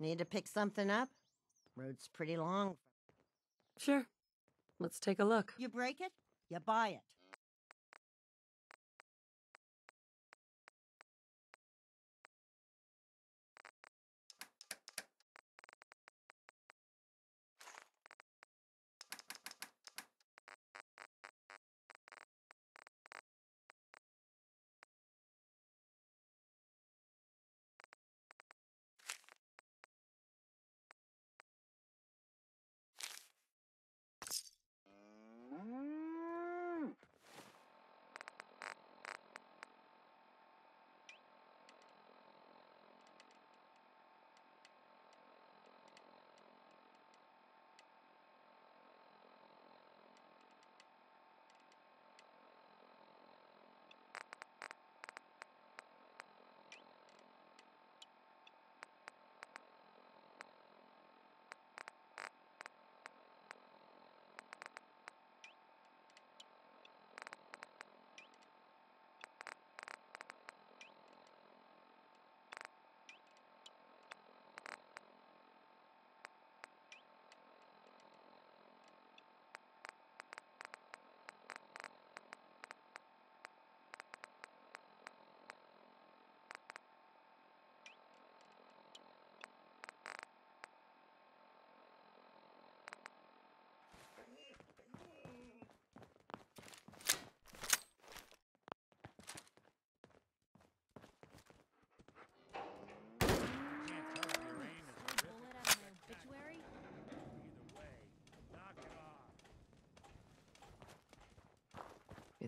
Need to pick something up? Road's pretty long. Sure. Let's take a look. You break it, you buy it.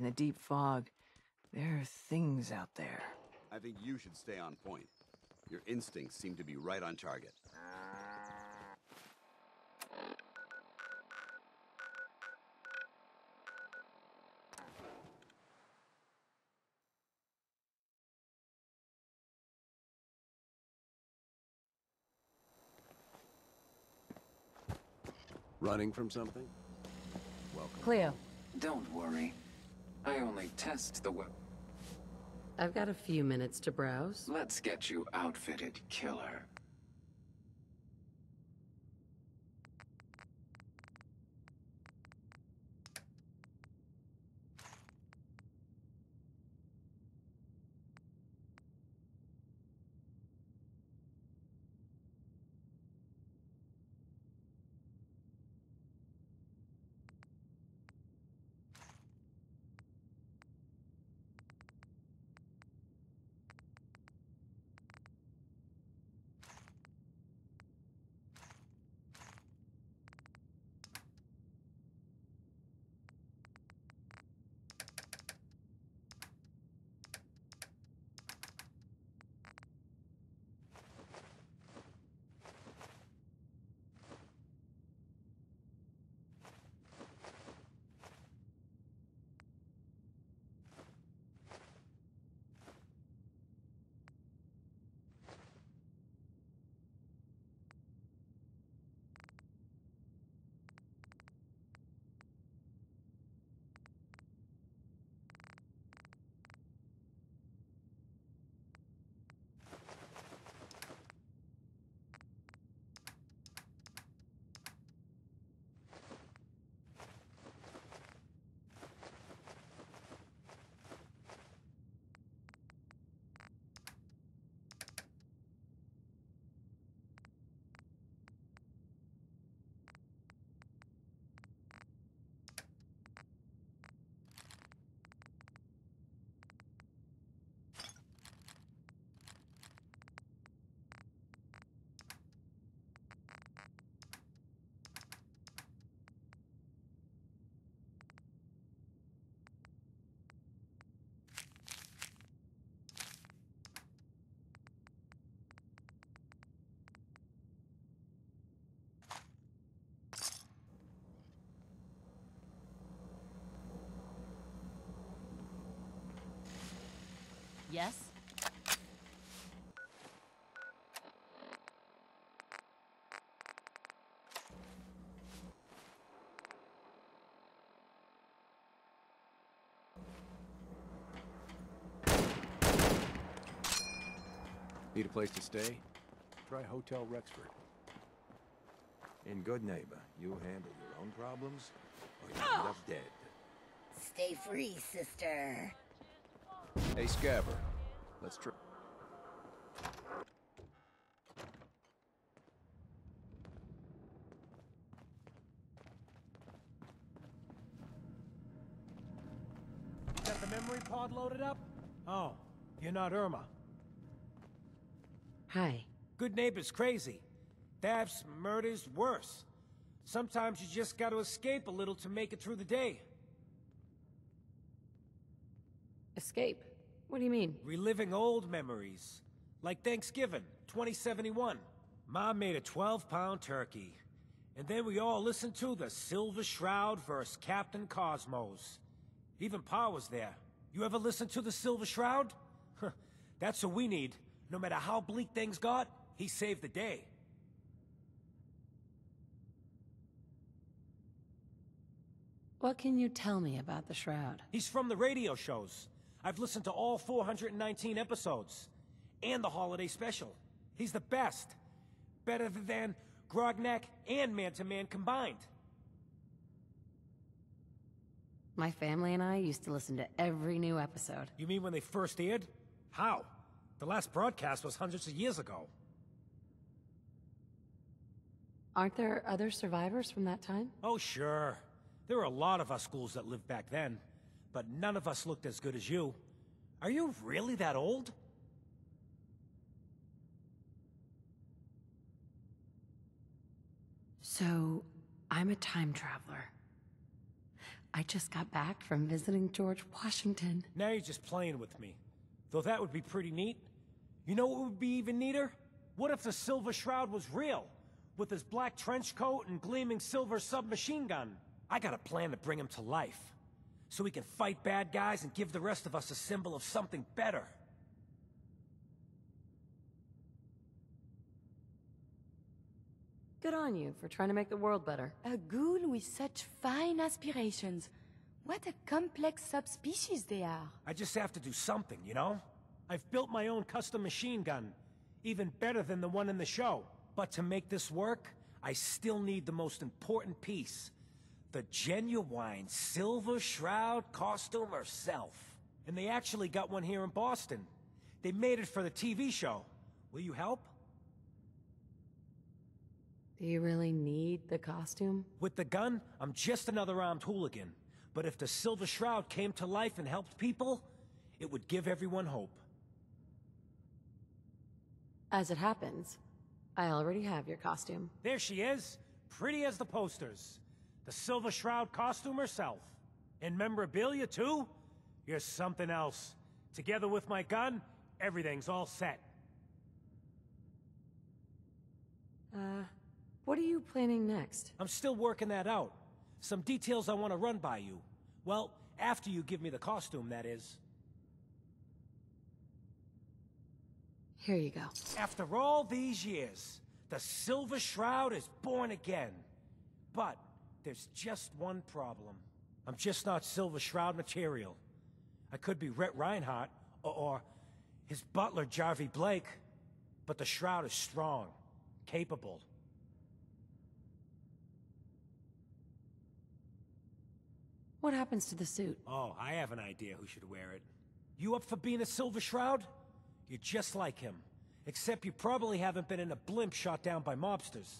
In the deep fog, there are things out there. I think you should stay on point. Your instincts seem to be right on target. Running from something? Welcome. Cleo, Don't worry. I only test the we- I've got a few minutes to browse. Let's get you outfitted, killer. Yes? Need a place to stay? Try Hotel Rexford. In Goodneighbor, you handle your own problems, or you end up oh. dead. Stay free, sister. Hey, Scabber. Let's try. Got the memory pod loaded up? Oh, you're not Irma. Hi. Goodneighbor's crazy. Thefts, murders, worse. Sometimes you just gotta escape a little to make it through the day. Escape? What do you mean? Reliving old memories. Like Thanksgiving, 2071. Mom made a 12-pound turkey. And then we all listened to the Silver Shroud versus Captain Cosmos. Even Pa was there. You ever listen to the Silver Shroud? That's what we need. No matter how bleak things got, he saved the day. What can you tell me about the Shroud? He's from the radio shows. I've listened to all 419 episodes. And the holiday special. He's the best. Better than Grognak and Manta Man combined. My family and I used to listen to every new episode. You mean when they first aired? How? The last broadcast was hundreds of years ago. Aren't there other survivors from that time? Oh, sure. There were a lot of us schools that lived back then, but none of us looked as good as you. Are you really that old? So, I'm a time traveler. I just got back from visiting George Washington. Now you're just playing with me. Though that would be pretty neat. You know what would be even neater? What if the Silver Shroud was real? With his black trench coat and gleaming silver submachine gun? I got a plan to bring him to life. So we can fight bad guys and give the rest of us a symbol of something better. Good on you for trying to make the world better. A ghoul with such fine aspirations. What a complex subspecies they are. I just have to do something, you know? I've built my own custom machine gun. Even better than the one in the show. But to make this work, I still need the most important piece. The genuine Silver Shroud costume herself. And they actually got one here in Boston. They made it for the TV show. Will you help? Do you really need the costume? With the gun, I'm just another armed hooligan. But if the Silver Shroud came to life and helped people, it would give everyone hope. As it happens, I already have your costume. There she is, pretty as the posters. The Silver Shroud costume herself. And memorabilia, too? You're something else. Together with my gun, everything's all set. Uh, what are you planning next? I'm still working that out. Some details I want to run by you. Well, after you give me the costume, that is. Here you go. After all these years, the Silver Shroud is born again. But there's just one problem. I'm just not Silver Shroud material. I could be Rhett Reinhardt, or, or his butler, Jarvie Blake. But the Shroud is strong, capable. What happens to the suit? Oh, I have an idea who should wear it. You up for being a Silver Shroud? You're just like him. Except you probably haven't been in a blimp shot down by mobsters.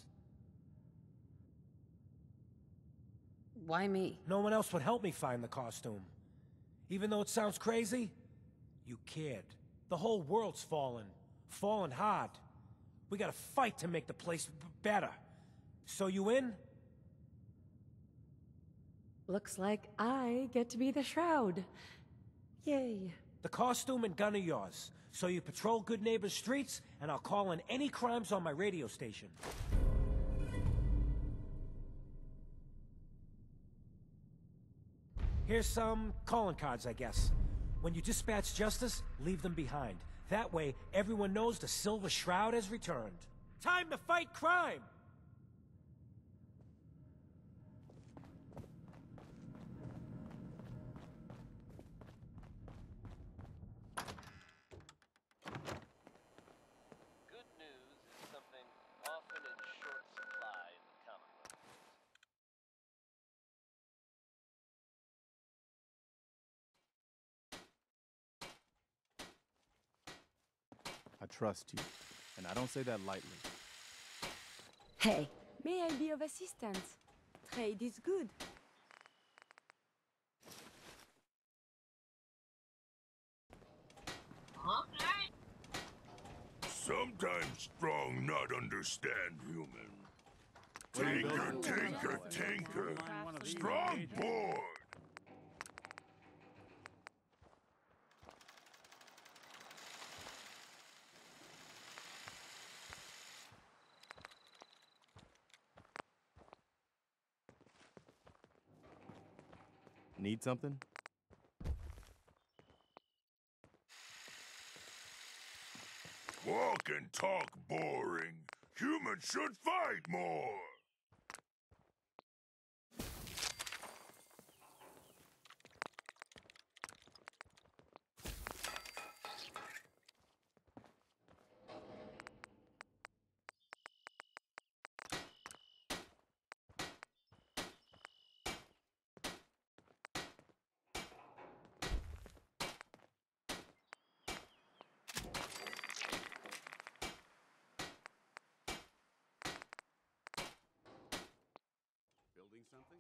Why me? No one else would help me find the costume. Even though it sounds crazy, you cared. The whole world's fallen. Fallen hard. We gotta fight to make the place b- better. So you in? Looks like I get to be the Shroud. Yay. The costume and gun are yours. So you patrol Goodneighbor's streets, and I'll call in any crimes on my radio station. Here's some calling cards, I guess. When you dispatch justice, leave them behind. That way, everyone knows the Silver Shroud has returned. Time to fight crime! Trust you, and I don't say that lightly. Hey, May I be of assistance? Trade is good. Sometimes strong not understand human. Tinker, tinker, tinker. Strong bored. Need something? Walk and talk boring. Humans should fight more. Building something?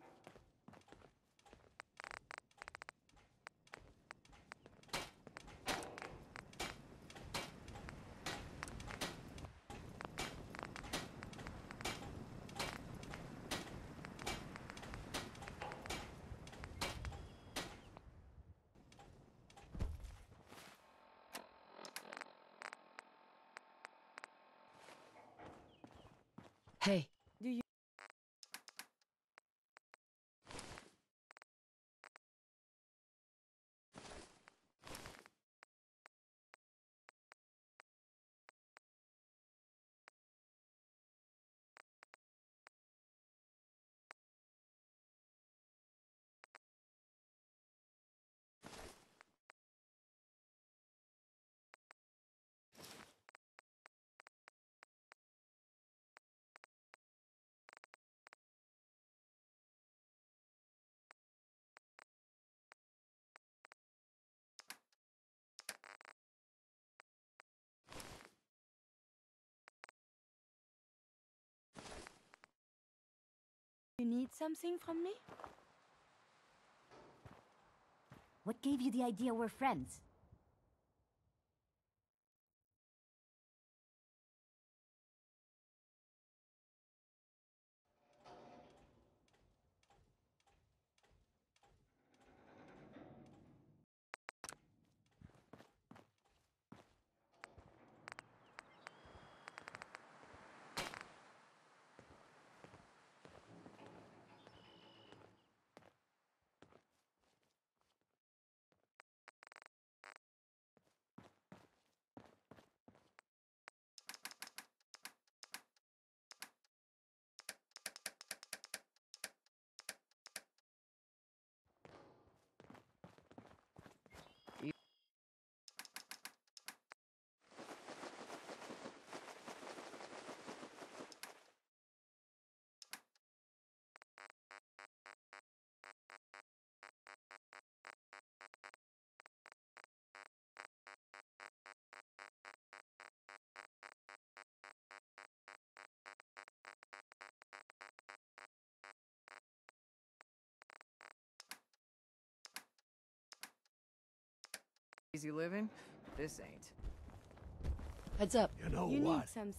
hey, Do you You need something from me? What gave you the idea we're friends? Easy living? This ain't. heads up. You know you what? need some.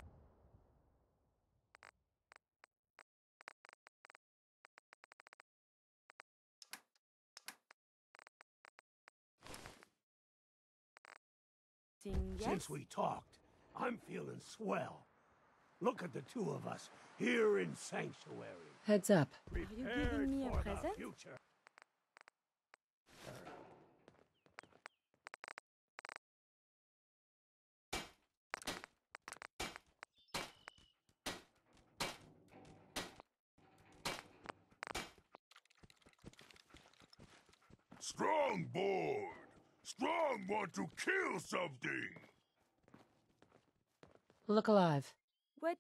Since we talked, I'm feeling swell. Look at the two of us here in Sanctuary. Heads up. Are you giving me a present? future. Strong board. Strong want to kill something. Look alive. What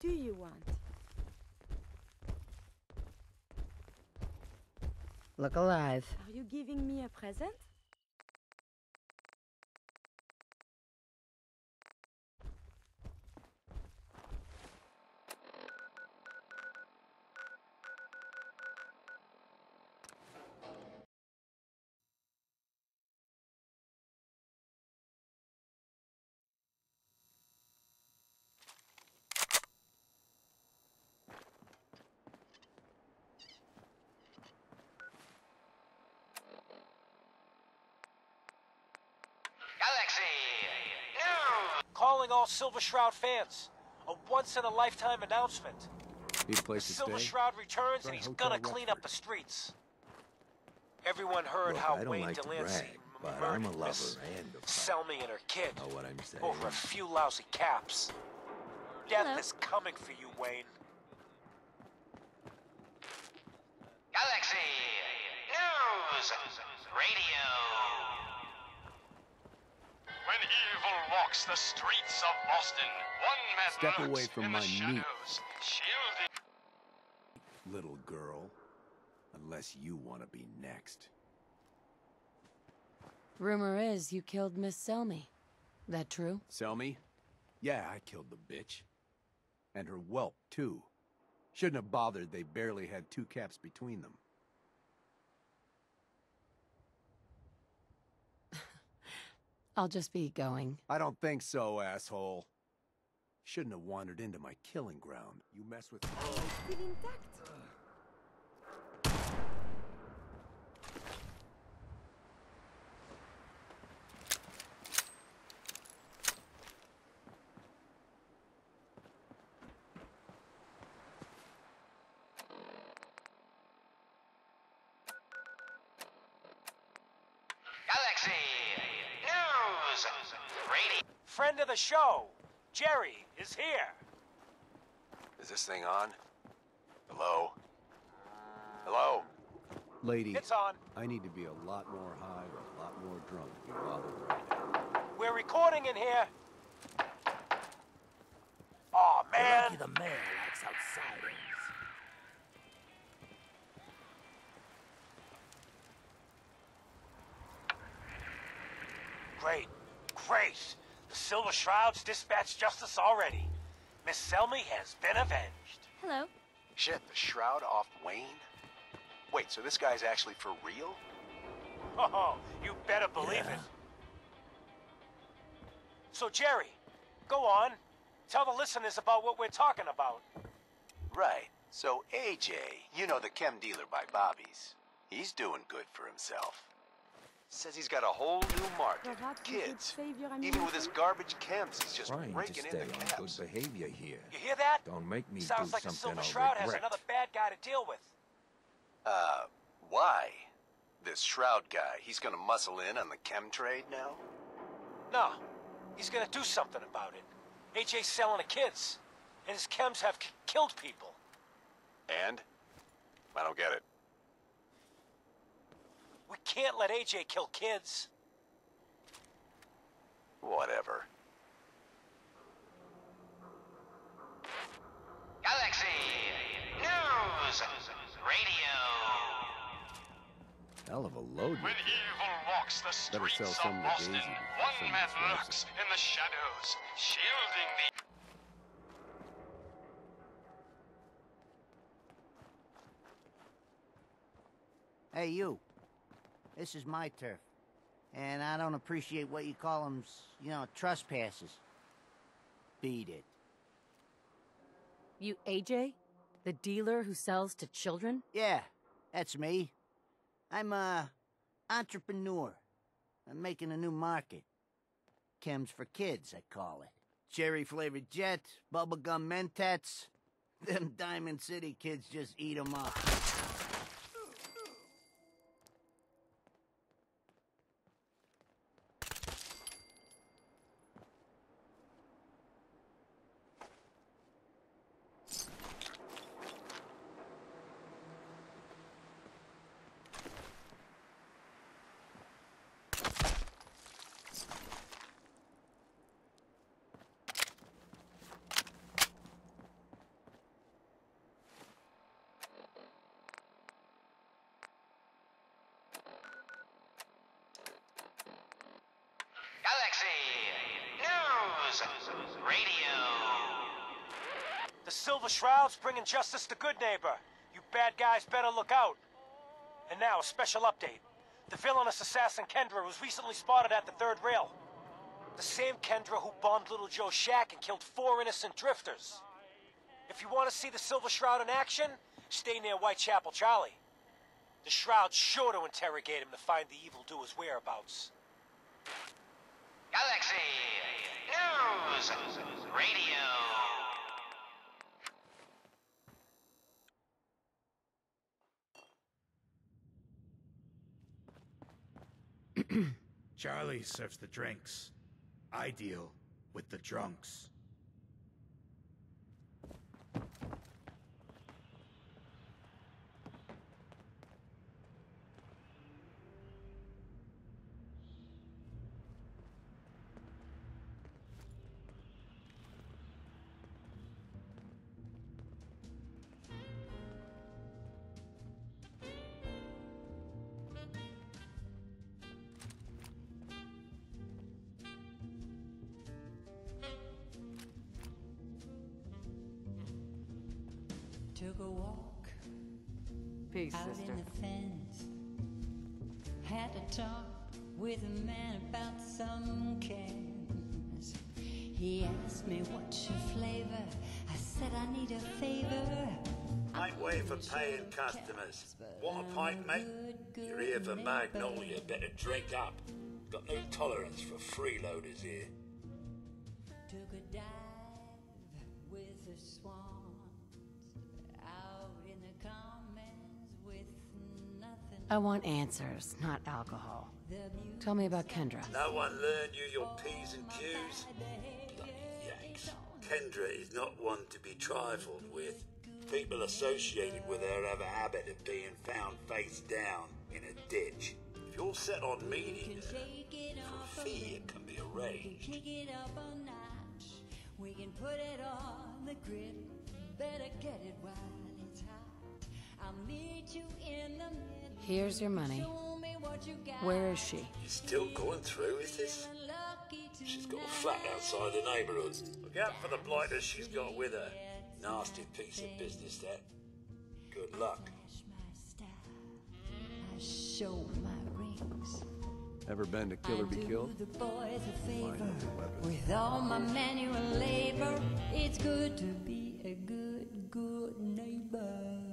do you want? Look alive. Are you giving me a present? Calling all Silver Shroud fans. A once-in-a-lifetime announcement. Need a place to Silver stay? Shroud returns Try and he's gonna clean up the streets. Everyone heard Look, how I don't Wayne like to Delancey brag, but I'm a lover Miss and a Selmy and her kid what I'm saying? over a few lousy caps. Death is coming for you, Wayne. Step away from my the meat. shielding. Little girl. Unless you want to be next. Rumor is you killed Miss Selmy. That true? Sell me? Yeah, I killed the bitch. And her whelp, too. Shouldn't have bothered, they barely had two caps between them. I'll just be going. I don't think so, asshole. Shouldn't have wandered into my killing ground. You mess with Galaxy News Radio. Friend of the show, Jerry, is here. Is this thing on? Hello? Hello? Lady, It's on. I need to be a lot more high or a lot more drunk to be bothered right now. We're recording in here. Aw, man. the mayor likes outsiders. Great, great. The Silver Shrouds dispatched justice already. Miss Selmy has been avenged. Hello. Shit, the shroud off Wayne? Wait, so this guy's actually for real? Oh, you better believe it. So, Jerry, go on. Tell the listeners about what we're talking about. Right. So AJ, you know the chem dealer by Bobby's. He's doing good for himself. Says he's got a whole new market. Kids. Even with his garbage chems, he's just Trying to raking stay in the on good behavior here. You hear that? Don't make me Sounds do like the something Silver I'll Shroud has another bad guy to deal with. Uh, why? This Shroud guy, he's gonna muscle in on the chem trade now? No, he's gonna do something about it. AJ's selling the kids, and his chems have killed people. And? I don't get it. We can't let AJ kill kids. Whatever. Galaxy News Radio. Hell of a load. When evil walks the streets sell some of to Boston, Daisy one someone man lurks in the shadows, shielding the. Hey, you. This is my turf. And I don't appreciate what you call them, you know, trespasses. Beat it. You AJ? The dealer who sells to children? Yeah, that's me. I'm a entrepreneur. I'm making a new market. Chems for kids, I call it. Cherry flavored jet, bubblegum mentats. Them Diamond City kids just eat 'em up. Galaxy News Radio. The Silver Shroud's bringing justice to Goodneighbor. You bad guys better look out. And now, a special update. The villainous assassin Kendra was recently spotted at the third rail. The same Kendra who bombed Little Joe's Shack and killed four innocent drifters. If you want to see the Silver Shroud in action, stay near Whitechapel Charlie. The Shroud's sure to interrogate him to find the evildoer's whereabouts. Galaxy News Radio. Charlie serves the drinks. I deal with the drunks. Paying customers. Want a pint, mate? You're here for Magnolia. Better drink up. Got no tolerance for freeloaders here. Took a dive with the swans. Out in the commons with nothing. I want answers, not alcohol. Tell me about Kendra. No one learned you your P's and Q's? Bloody yaks. Kendra is not one to be trifled with. People associated with her have a habit of being found face down in a ditch. If you're set on meeting her, for a fee it can be arranged. Kick it up a notch. We can put it on the grid. Better get it while it's hot. I'll meet you in the mid. Here's your money. Show me what you. Where is she? You're still going through with this? She's got a flat outside the neighbourhood. Look out for the blighters she's got with her. Nasty piece of business, that. Good luck. Show my rings. Ever been to Kill or Be Killed? The boys a favor. With all my manual labor, it's good to be a good, good neighbor.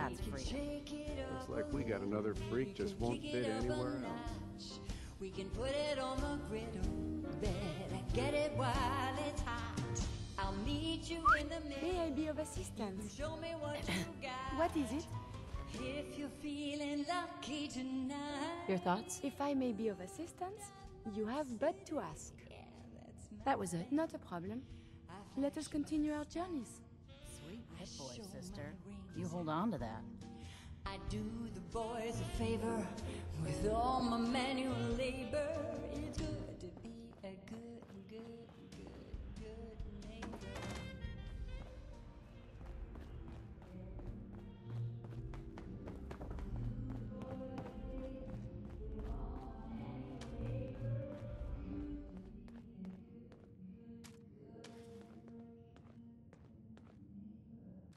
That's free. Looks like we got another freak just won't fit anywhere else. We can put it on the griddle. Better get it while it's hot. I'll meet you in the middle. May I be of assistance? Show me what you got. What is it? If you're feeling lucky tonight. Your thoughts? If I may be of assistance, you have but to ask. That was it. Not a problem. Let us continue our journeys. Sweet boy, sister. You hold on to that. I do the boys a favor with all my manual labor. It's good to be a good, good, good, good neighbor.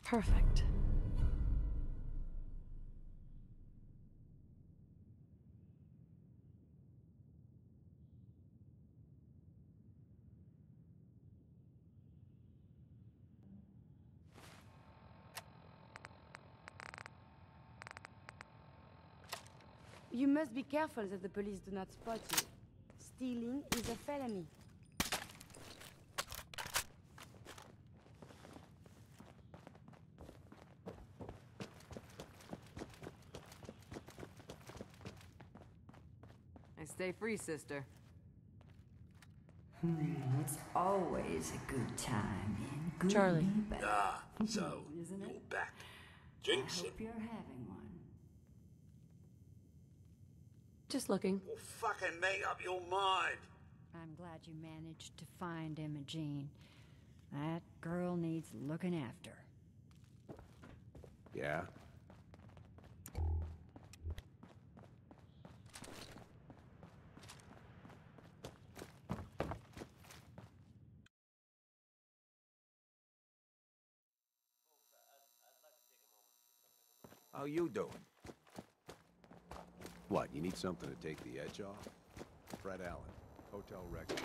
Perfect. You must be careful that the police do not spot you. Stealing is a felony. I stay free, sister. Hmm, it's always a good time in good Charlie. Ah, so, Isn't it? you're back. I Jinx it. hope you're having one. Just looking. Well, fucking make up your mind. I'm glad you managed to find Imogene. That girl needs looking after. Yeah? How you doing? What, you need something to take the edge off? Fred Allen, Hotel Rexford.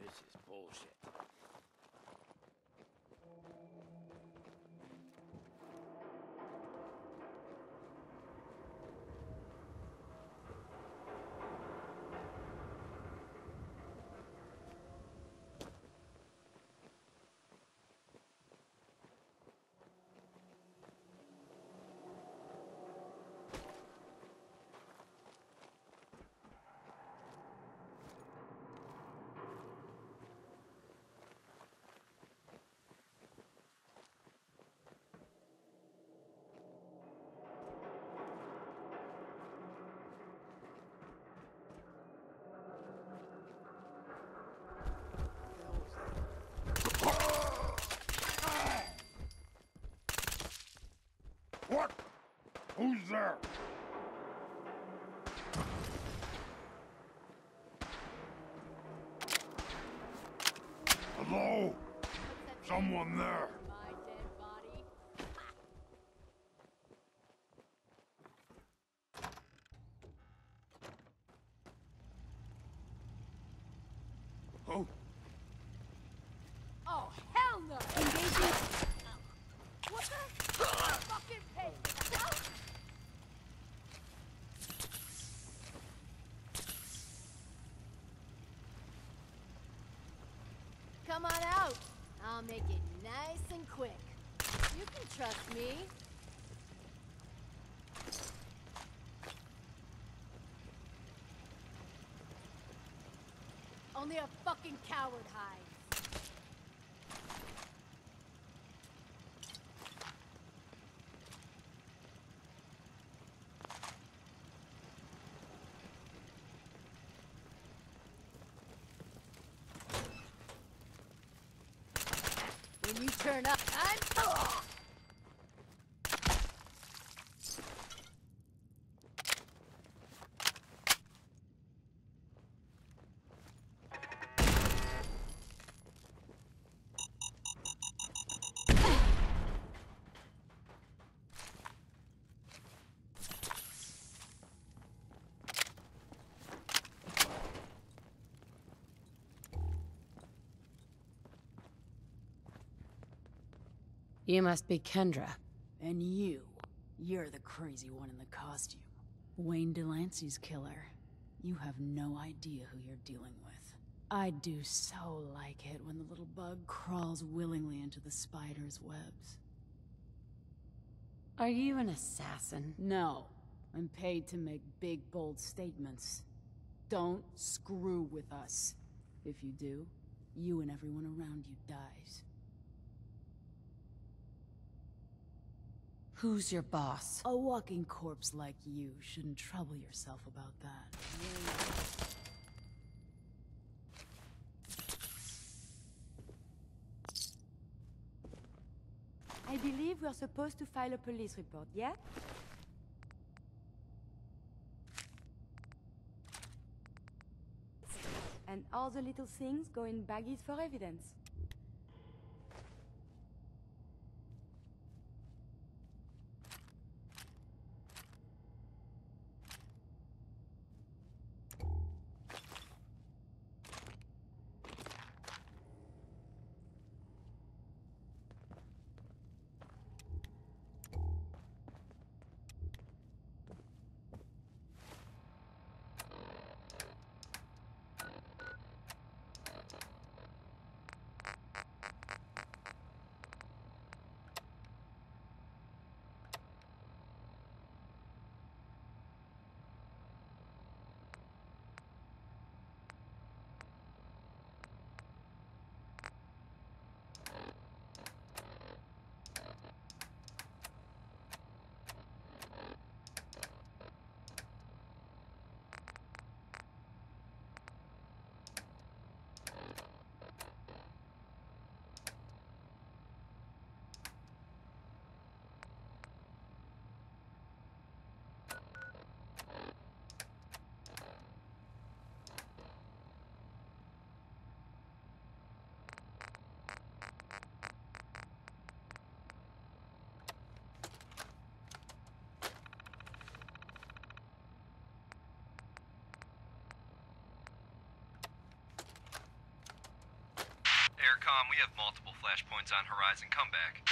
This is bullshit. Who's there? Hello? Someone there? Oh, Oh, hell no! Engaging. What the? Fucking pig! Come on out. I'll make it nice and quick. You can trust me. Only a fucking coward hides. When you turn up, I'm. You must be Kendra. And you, you're the crazy one in the costume. Wayne Delancey's killer. You have no idea who you're dealing with. I do so like it when the little bug crawls willingly into the spider's webs. Are you an assassin? No. I'm paid to make big, bold statements. Don't screw with us. If you do, you and everyone around you dies. Who's your boss? A walking corpse like you shouldn't trouble yourself about that. I believe we're supposed to file a police report, yeah? And all the little things go in baggies for evidence. Mom, we have multiple flashpoints on Horizon. Come back.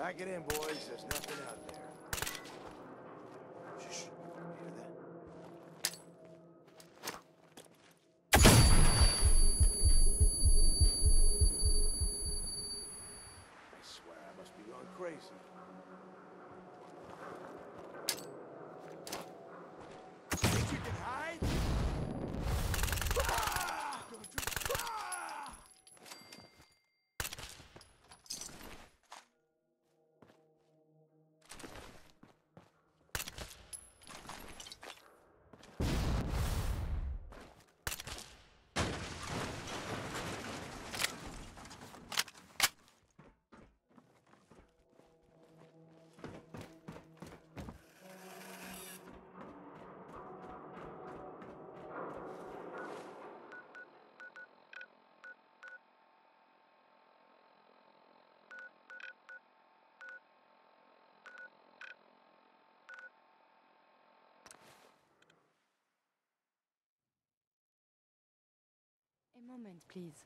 Pack it in, boys. There's nothing out there. Shh. Hear that? I swear I must be going crazy. Think you can hide? Ah! Ah! A moment, please.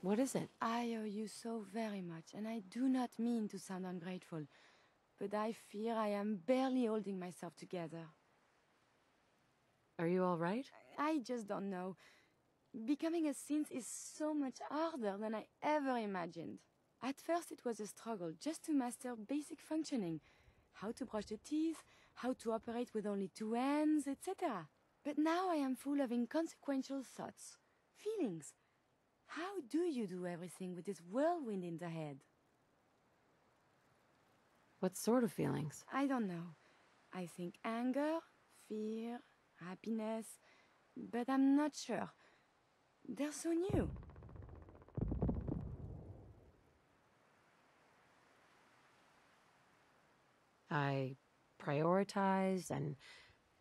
What is it? I owe you so very much, and I do not mean to sound ungrateful, but I fear I am barely holding myself together. Are you all right? I just don't know. Becoming a synth is so much harder than I ever imagined. At first, it was a struggle just to master basic functioning how to brush the teeth, how to operate with only two hands, etc. But now I am full of inconsequential thoughts, feelings. How do you do everything with this whirlwind in the head? What sort of feelings? I don't know. I think anger, fear, happiness, but I'm not sure. They're so new. I prioritize and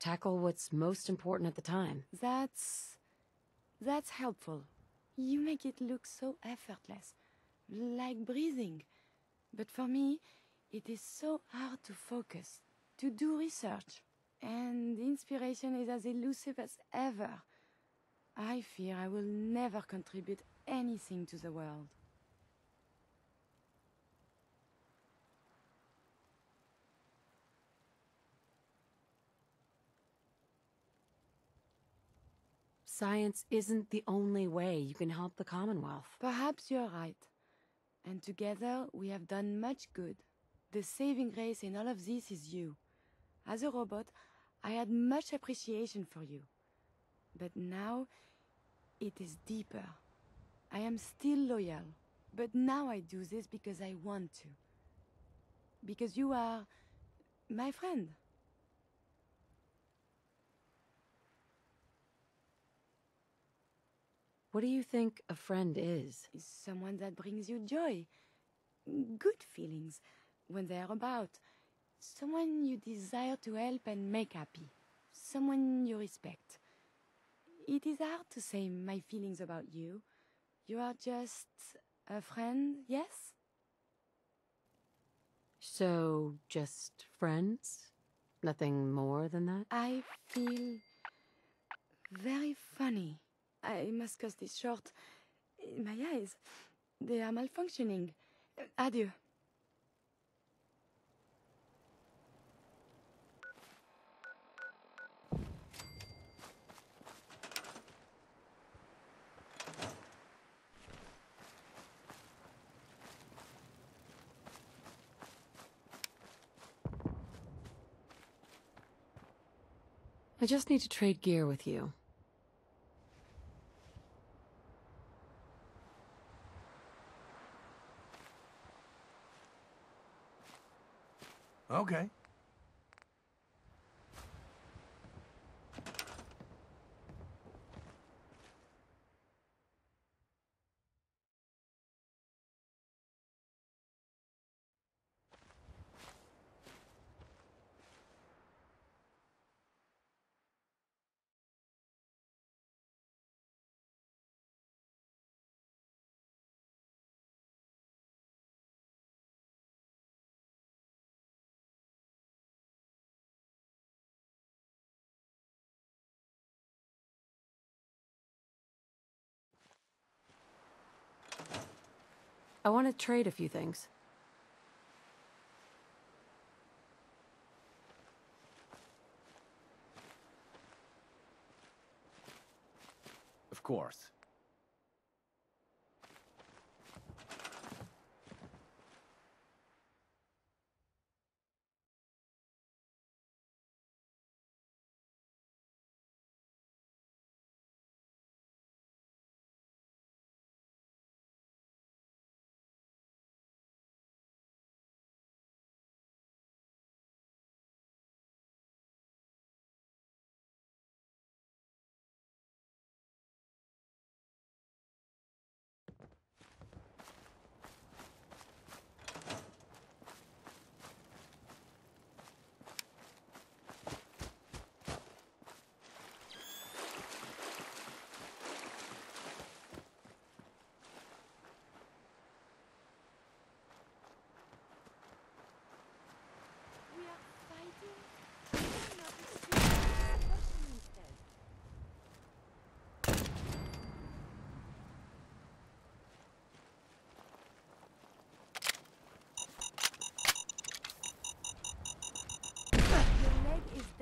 tackle what's most important at the time. That's. that's helpful. You make it look so effortless, like breathing. But for me, it is so hard to focus, to do research. And inspiration is as elusive as ever. I fear I will never contribute anything to the world. Science isn't the only way you can help the Commonwealth. Perhaps you're right. And together we have done much good. The saving grace in all of this is you. As a robot, I had much appreciation for you. But now it is deeper. I am still loyal, but now I do this because I want to. Because you are my friend. What do you think a friend is? Someone that brings you joy, good feelings when they are about, someone you desire to help and make happy, someone you respect. It is hard to say my feelings about you. You are just a friend, yes? So, just friends? Nothing more than that? I feel very funny. I must cut this short. My eyes, they are malfunctioning. Adieu. I just need to trade gear with you. Okay. I want to trade a few things. Of course.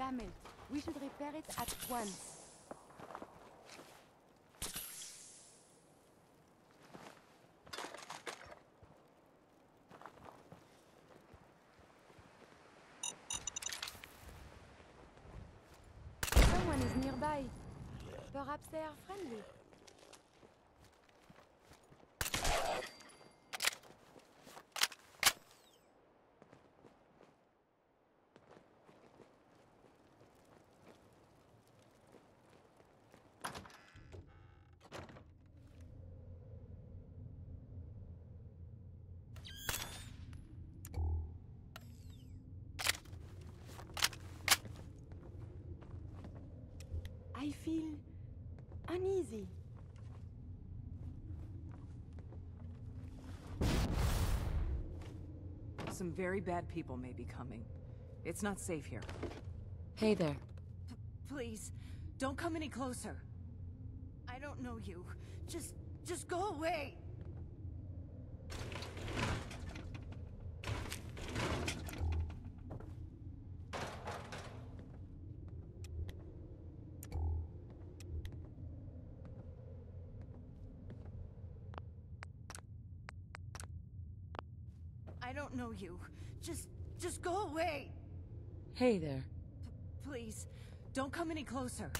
Damaged. We should repair it at once. Someone is nearby. Perhaps they are friendly. I feel uneasy. Some very bad people may be coming. It's not safe here. Hey there. Please, don't come any closer. I don't know you. Just, just go away. I don't know you. Just, just go away. Hey there. Please, don't come any closer.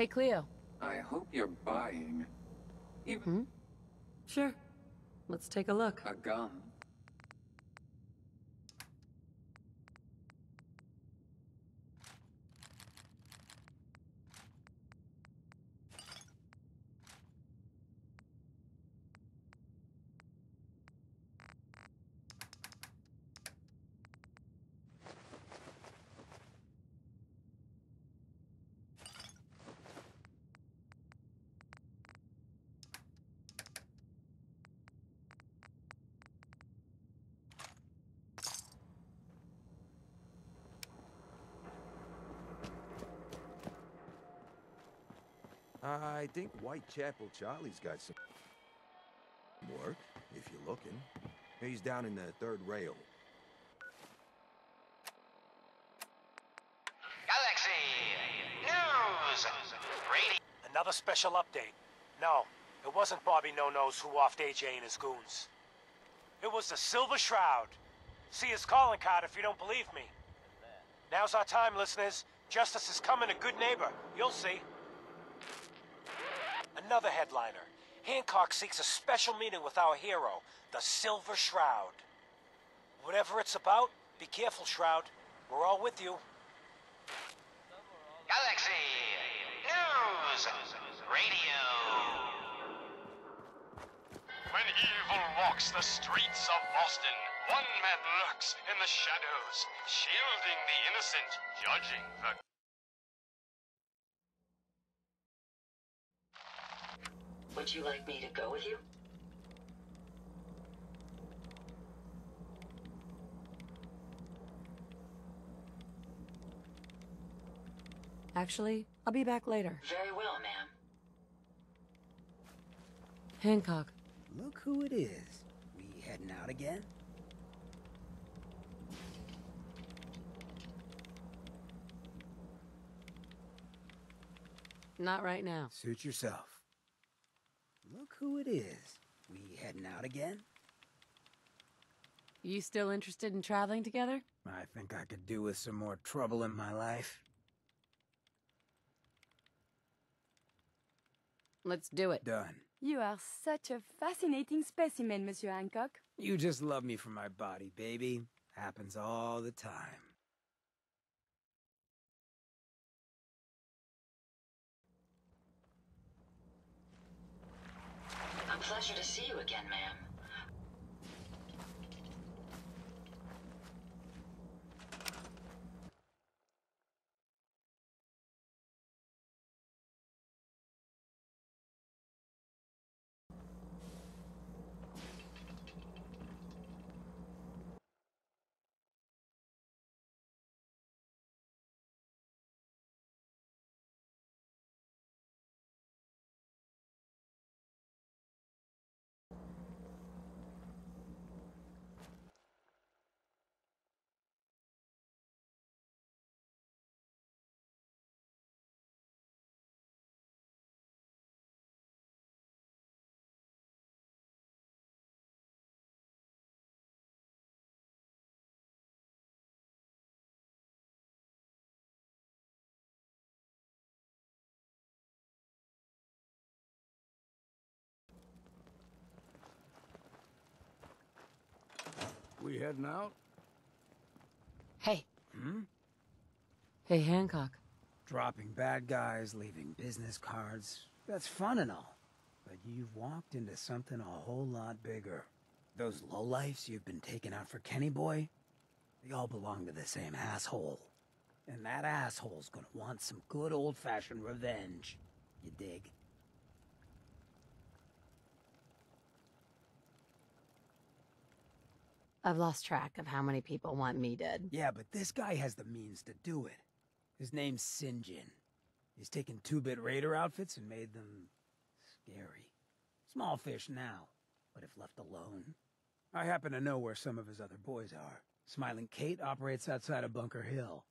Hey, Kleo. I hope you're buying. Even Hmm? Sure. Let's take a look. a gun. I think Whitechapel Charlie's got some work, if you're looking. He's down in the third rail. Galaxy News Radio. Another special update. No, it wasn't Bobby No Nose who offed AJ and his goons. It was the Silver Shroud. See his calling card if you don't believe me. Now's our time, listeners. Justice is coming a Goodneighbor. You'll see. Another headliner. Hancock seeks a special meeting with our hero, the Silver Shroud. Whatever it's about, be careful, Shroud. We're all with you. Galaxy News Radio. When evil walks the streets of Boston, one man lurks in the shadows, shielding the innocent, judging the Would you like me to go with you? Actually, I'll be back later. Very well, ma'am. Hancock. Look who it is. We heading out again? Not right now. Suit yourself. Look who it is. We heading out again? You still interested in traveling together? I think I could do with some more trouble in my life. Let's do it. Done. You are such a fascinating specimen, Monsieur Hancock. You just love me for my body, baby. Happens all the time. Pleasure to see you again, ma'am. We heading out? Hey. Hmm? Hey, Hancock. Dropping bad guys, leaving business cards. That's fun and all. But you've walked into something a whole lot bigger. Those lowlifes you've been taking out for Kenny Boy, they all belong to the same asshole. And that asshole's gonna want some good old-fashioned revenge. You dig? I've lost track of how many people want me dead. Yeah, but this guy has the means to do it. His name's Sinjin. He's taken two-bit raider outfits and made them... scary. Small fish now, but if left alone. I happen to know where some of his other boys are. Smiling Kate operates outside of Bunker Hill,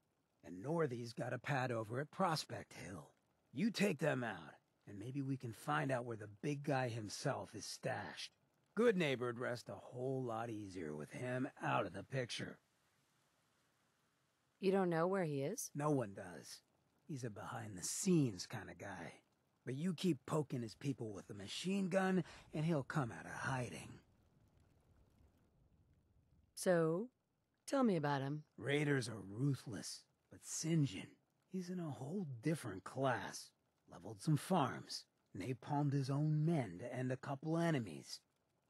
and Northy's got a pad over at Prospect Hill. You take them out, and maybe we can find out where the big guy himself is stashed. Goodneighbor'd rest a whole lot easier with him out of the picture. You don't know where he is? No one does. He's a behind-the-scenes kind of guy. But you keep poking his people with a machine gun, and he'll come out of hiding. So, tell me about him. Raiders are ruthless, but Sinjin, he's in a whole different class. Leveled some farms, napalmed his own men to end a couple enemies.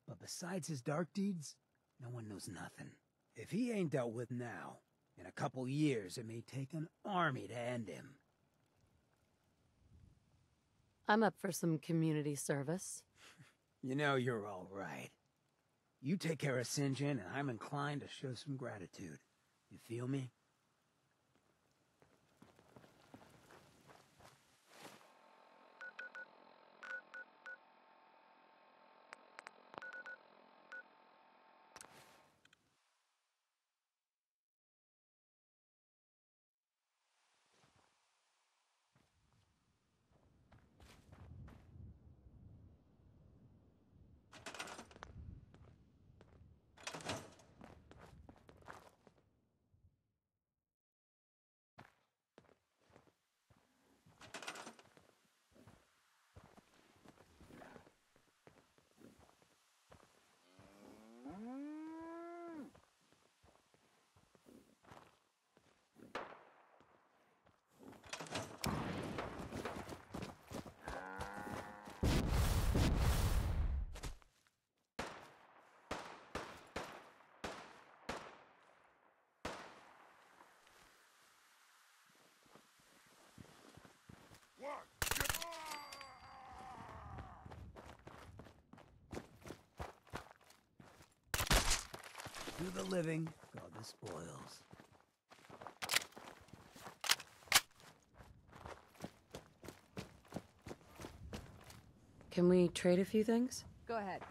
But besides his dark deeds, no one knows nothing. If he ain't dealt with now, in a couple years it may take an army to end him. I'm up for some community service. You know you're all right. You take care of Sinjin, and I'm inclined to show some gratitude. You feel me? Do the living, God the spoils. Can we trade a few things? Go ahead.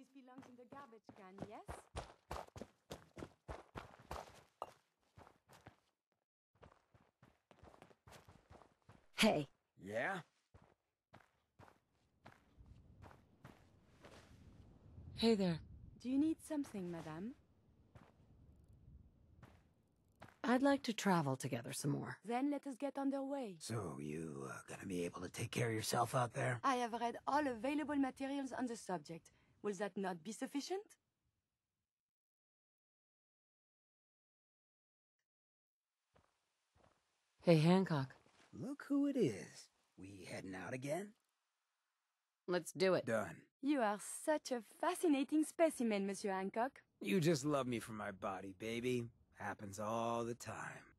This belongs in the garbage can, yes? Hey, Yeah? hey there. Do you need something, madame? I'd like to travel together some more. Then let us get underway. So, you uh, gonna be able to take care of yourself out there? I have read all available materials on the subject. Will that not be sufficient? Hey, Hancock. Look who it is. We heading out again? Let's do it. Done. You are such a fascinating specimen, Monsieur Hancock. You just love me for my body, baby. Happens all the time.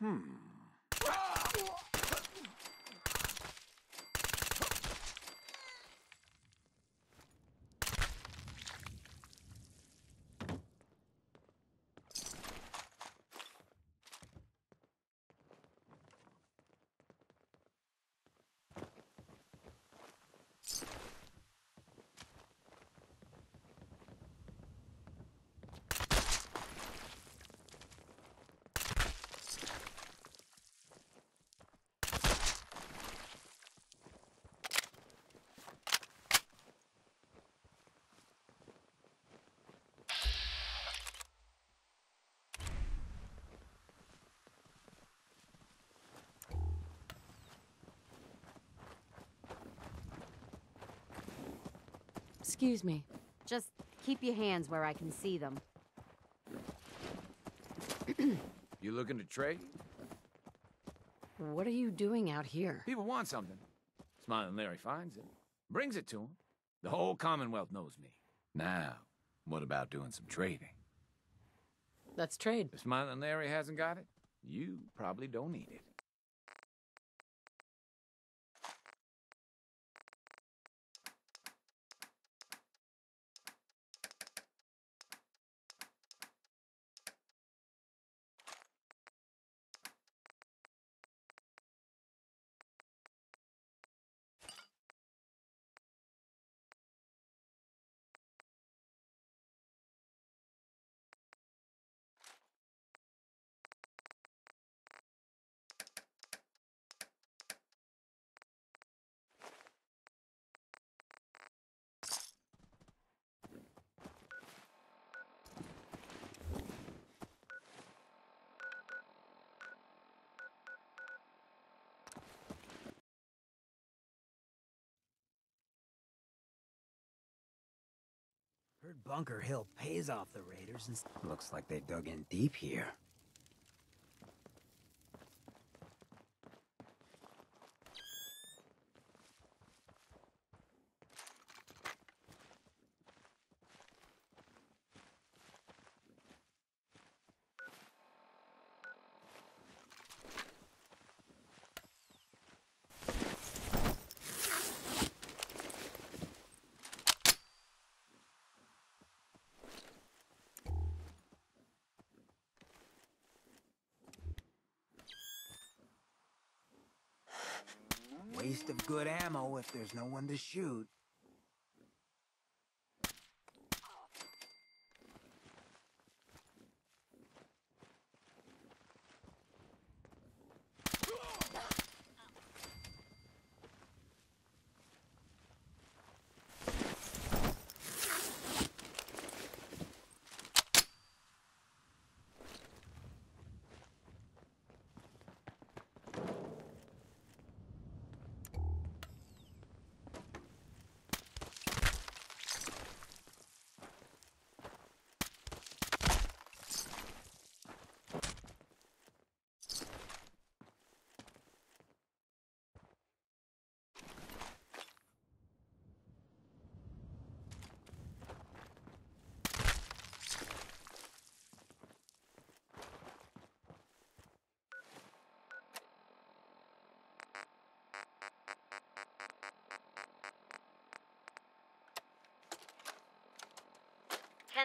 Hmm. Excuse me. Just keep your hands where I can see them. You looking to trade? What are you doing out here? People want something. Smiling Larry finds it, brings it to him. The whole Commonwealth knows me. Now, what about doing some trading? Let's trade. If Smiling Larry hasn't got it, you probably don't need it. Heard Bunker Hill pays off the raiders and looks like they dug in deep here. Of good ammo if there's no one to shoot.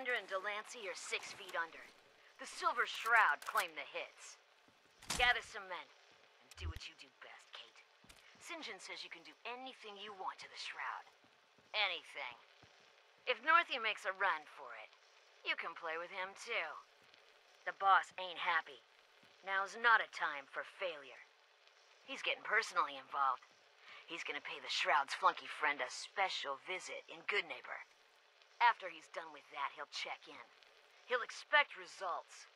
Kendra and Delancey are six feet under. The Silver Shroud claim the hits. Gather some men and do what you do best, Kate. Sinjin says you can do anything you want to the Shroud. Anything. If Northy makes a run for it, you can play with him too. The boss ain't happy. Now's not a time for failure. He's getting personally involved. He's gonna pay the Shroud's flunky friend a special visit in Goodneighbor. After he's done with that, he'll check in. He'll expect results.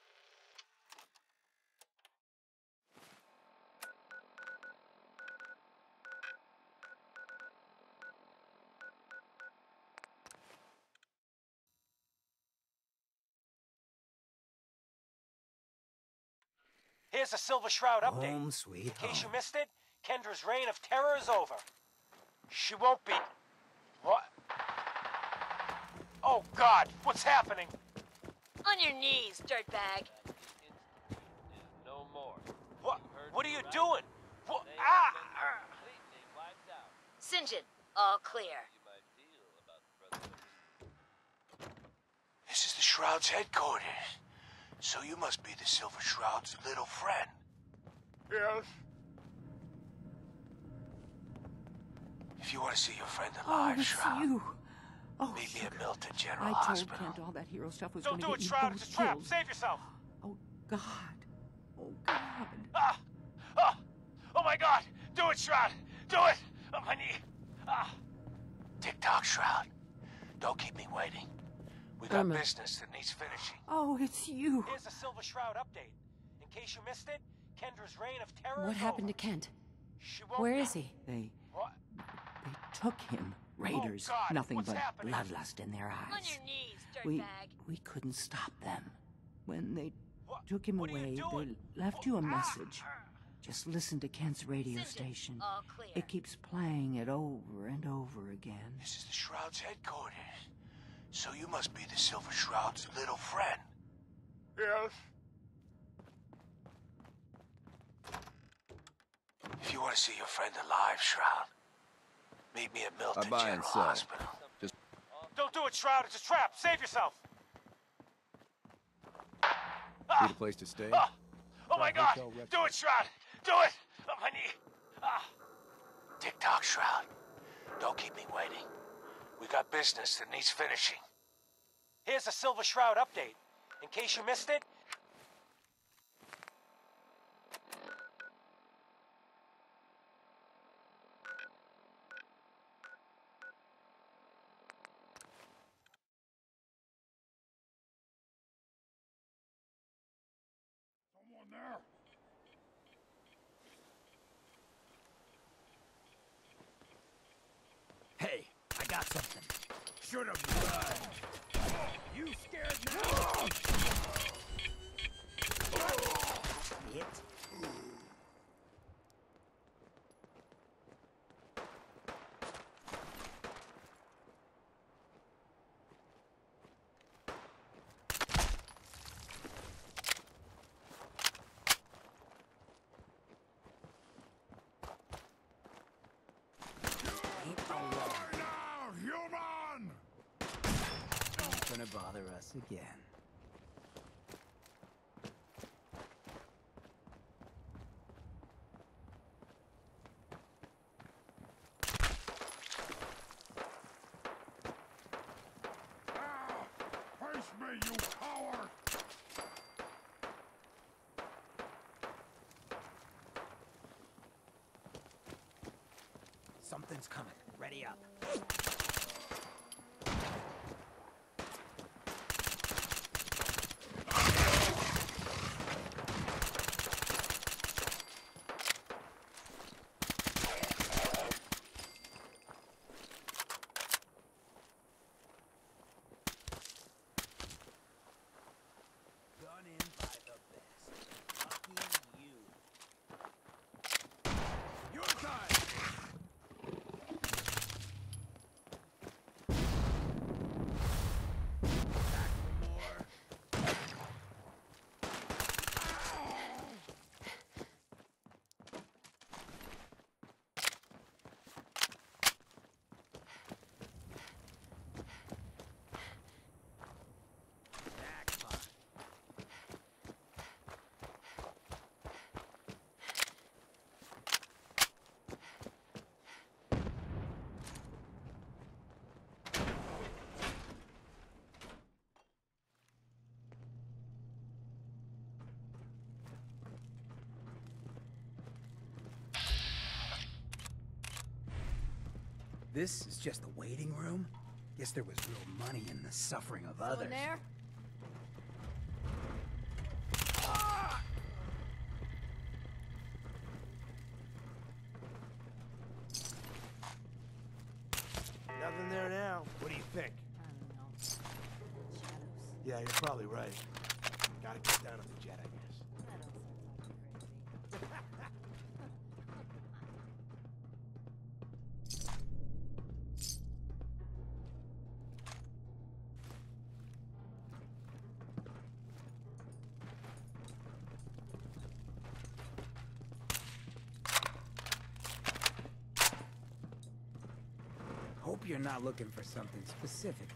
Here's the Silver Shroud update. Home sweet home. In case you missed it, Kendra's reign of terror is over. She won't be. What? Oh, God, what's happening? On your knees, dirtbag. No more. What are you doing? Wha- ah! Sinjin, all clear. This is the Shroud's headquarters. So you must be the Silver Shroud's little friend. Yes. If you want to see your friend Oh, alive, it's Shroud, you. Oh, meet me at Milton General I told Hospital. Kent all that hero stuff was Don't going do to it, get you Shroud. both It's a trap. killed. Save yourself. Oh, God. Oh, God. Ah! Ah! Oh my God! Do it, Shroud! Do it! On my knee! Ah! Tick-tock, Shroud. Don't keep me waiting. We got Irma. business that needs finishing. Oh, it's you. Here's the Silver Shroud update. In case you missed it, Kendra's reign of terror What is happened over. to Kent? She won't Where be- is he? They What? they took him. Raiders. Oh, God, Nothing but happening? bloodlust in their eyes. On your knees, we dirtbag. we couldn't stop them. When they What- took him what away, they left you a Ah! message. Just listen to Kent's radio Sinjin, station. all clear. It keeps playing it over and over again. This is the Shroud's headquarters. So you must be the Silver Shroud's little friend. Yes. If you want to see your friend alive, Shroud, meet me at Milton I buy and General sell. Hospital. Just Don't do it, Shroud. It's a trap. Save yourself. need a place to stay. Ah! Oh my God! Do it, Shroud. Do it. On my knee. Ah! Tick-tock, Shroud. Don't keep me waiting. We got business that needs finishing. Here's the Silver Shroud update. In case you missed it, Someone there. Hey, I got something. Should have run. You scared now? Hit. Ain't alone. Now, human! Not gonna bother us again. Face me, you coward! Something's coming. Ready up. Done in by the best. Lucky you. Your time! Back for more. Jackpot. This is just the waiting room? Guess there was real money in the suffering of others. there? Nothing there now. What do you think? I don't know. Shadows. Yeah, you're probably right. Gotta get down to the jet, you're not looking for something specific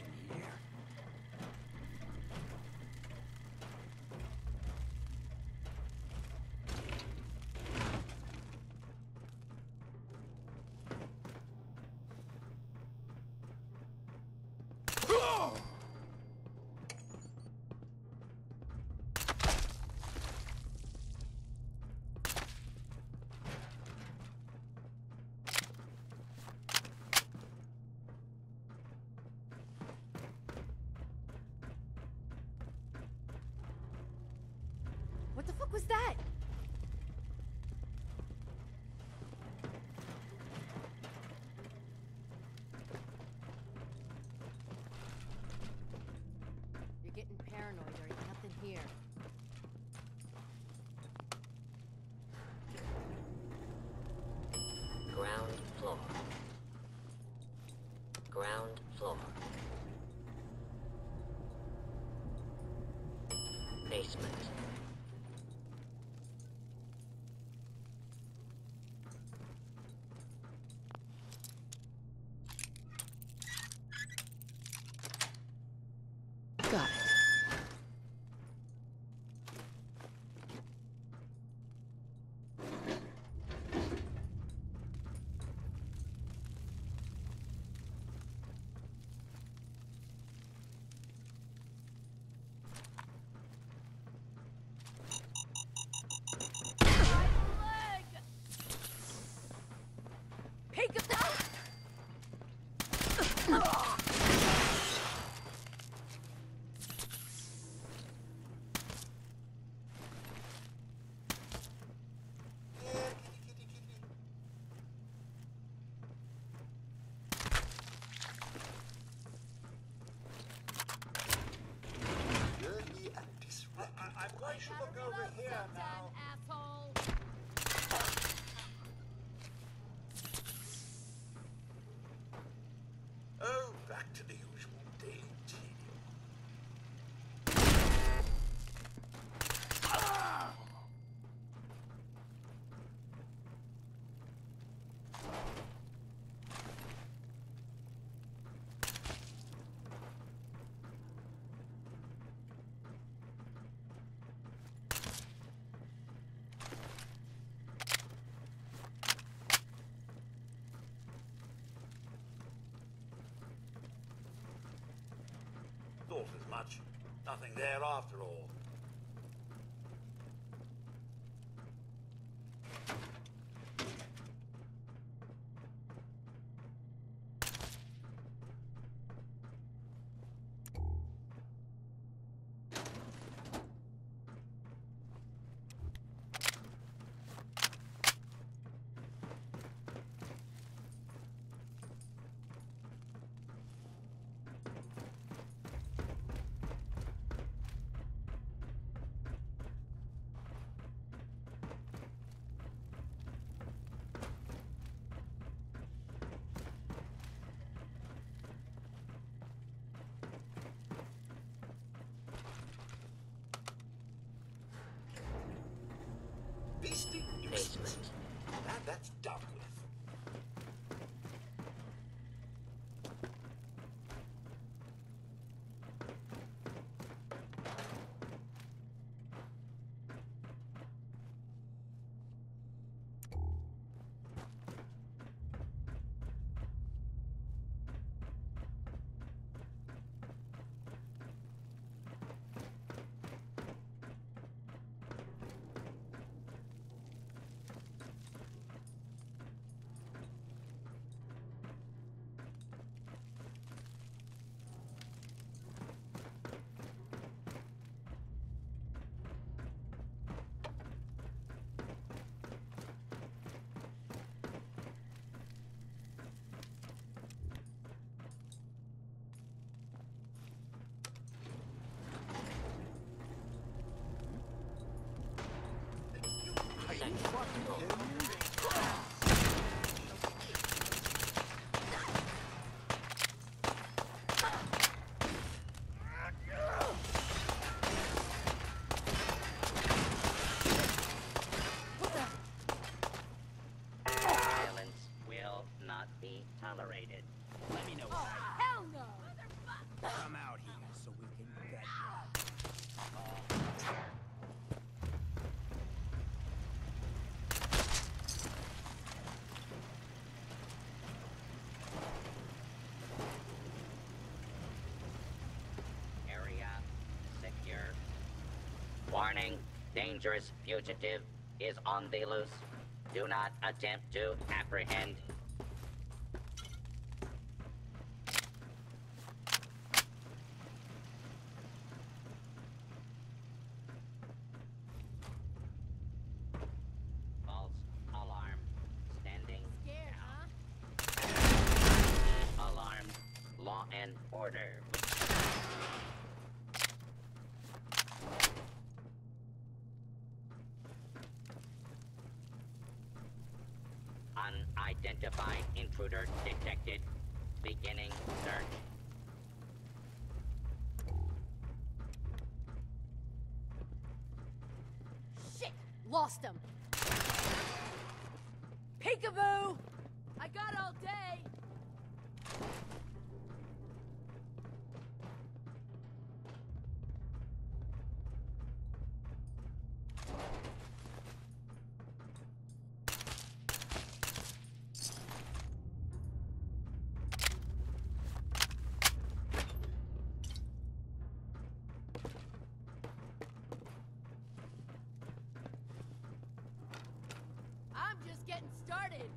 asshole. Oh, back to the much. Nothing thereafter. That's dumb. Dangerous fugitive is on the loose. Do not attempt to apprehend. Lost him! Peekaboo! I got all day! I'm just getting started!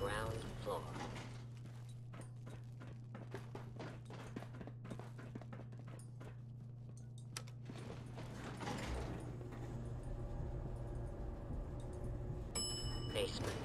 Ground floor. Basement.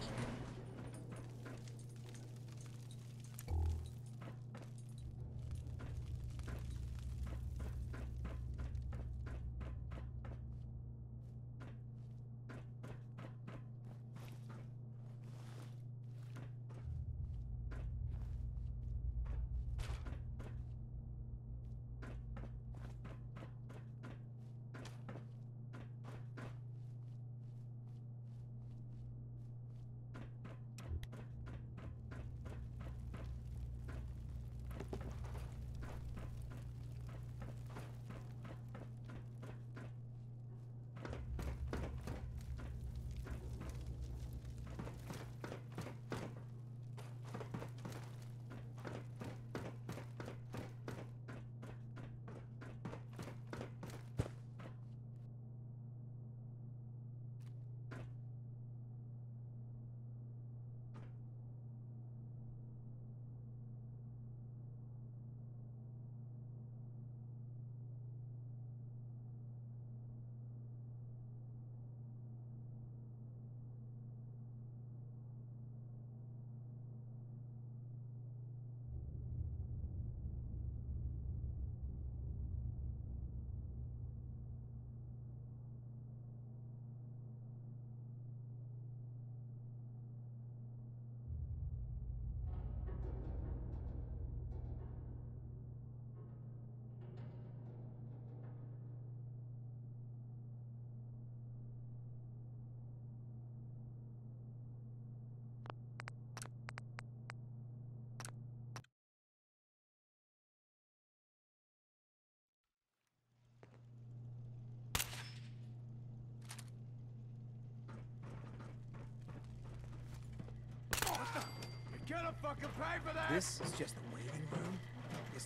Fucking pay for that! This is just the waiting room?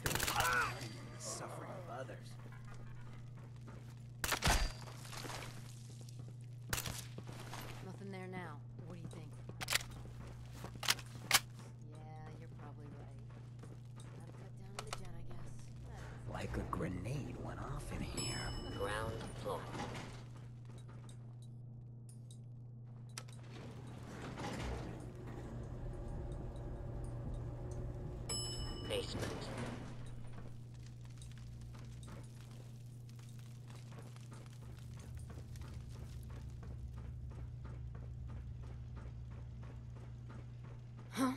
They're behind ah! the suffering of others. Nothing there now. What do you think? Yeah, you're probably right. Gotta cut down on the jet, I guess. Like a grenade went off in here. Ground floor. Basement. Huh?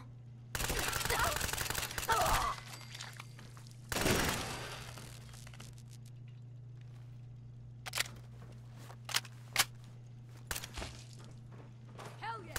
Hell yeah!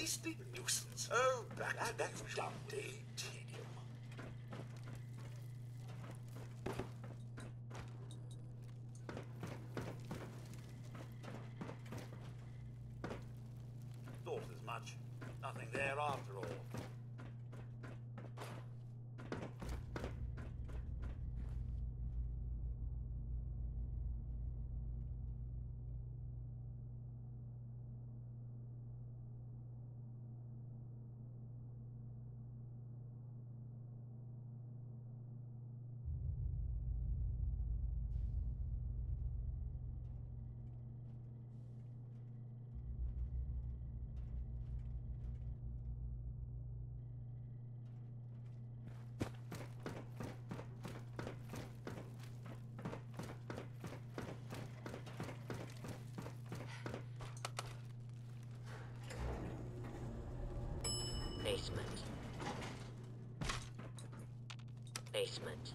Beastly nuisance. Oh, back to that Dundee tedium. Thought as much. Nothing there after all. Basement. Basement.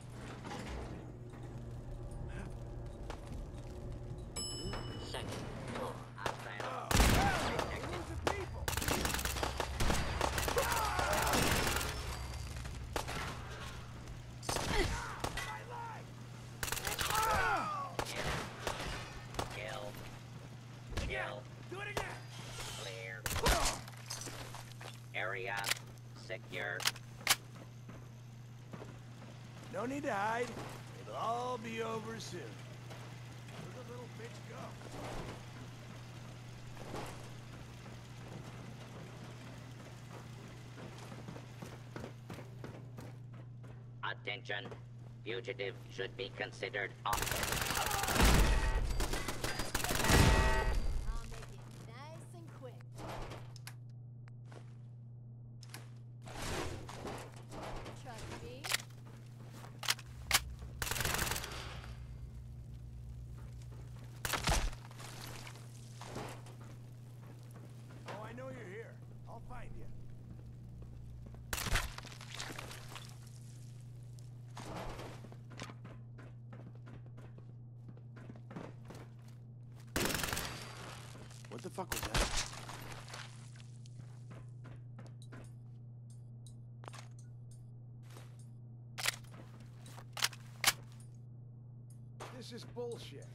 Second floor. Kill. Kill. Do it again! Clear. Area secure. No need to hide. It'll all be over soon. Where'd the little bitch go? Attention. Fugitive should be considered off. I'll make it nice and quick. Trust me. Oh, I know you're here. I'll find you. What the fuck was that? This is bullshit.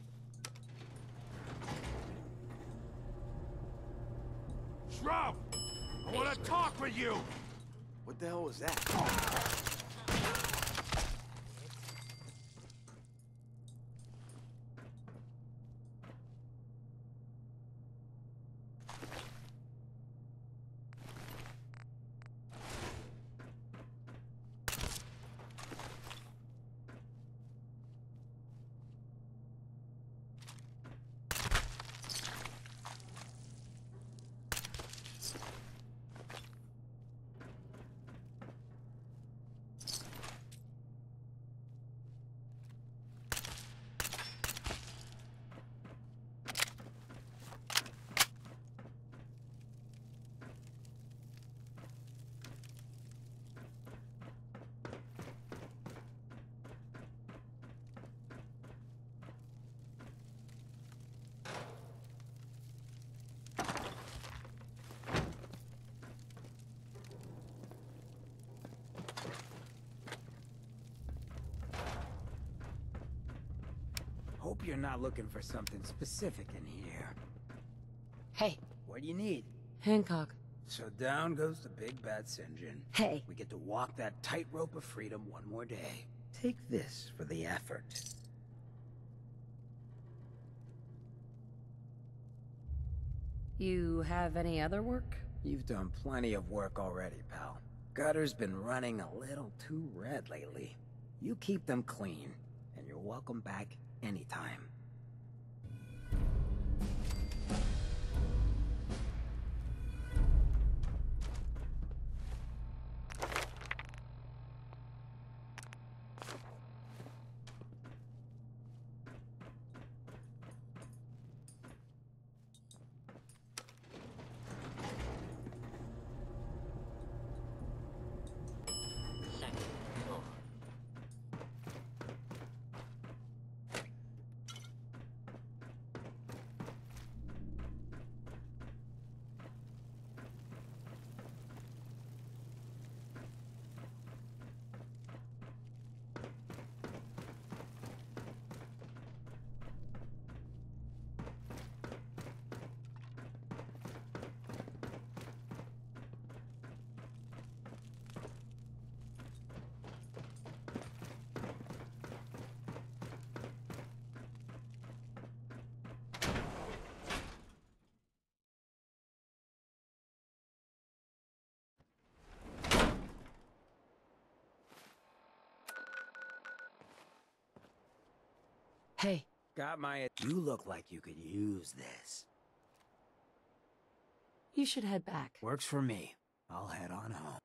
Shrub! I want to talk with you! What the hell was that? Hope you're not looking for something specific in here. Hey. What do you need? Hancock. So down goes the big bad. John. Hey. We get to walk that tightrope of freedom one more day. Take this for the effort. You have any other work? You've done plenty of work already, pal. Gutter's been running a little too red lately. You keep them clean, and you're welcome back anytime. Got my... You look like you could use this. You should head back. Works for me. I'll head on home.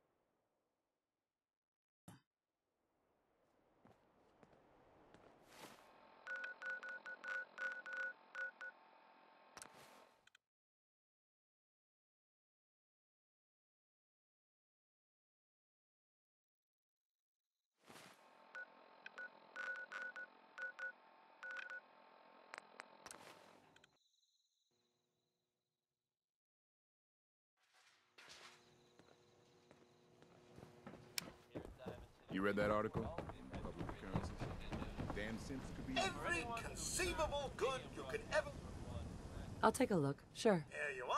You read that article? Public occurrences. Damn sense could be. Every conceivable good you could ever. I'll take a look. Sure. Here you are.